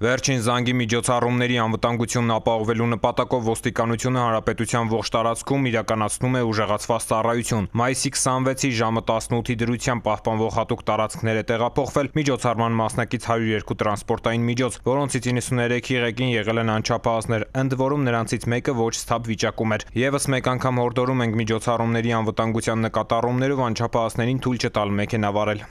Վերջին զանգի միջոցառումների անվտանգությունն ապահովելու նպատակով ոստիկանությունը հանրապետության ողջ տարածքում իրականացնում է ուժեղացված ծառայություն։ Մայիսի 26-ի ժամը 18-ի դրությամբ պահպանվող հատուկ տարածքներ է տեղափոխվել միջոցառման մասնակից 102 տրանսպորտային միջոց, որոնցից 93-ի ղեկին եղել են անչափահասներ, ընդ որում նրանցից մեկը ոչ սթափ վիճակում էր։ Եվս մեկ անգամ հորդորում ենք միջոցառումների անվտանգության նկատառումներով անչափահասներին թույլ չտալ մեքենա վարել։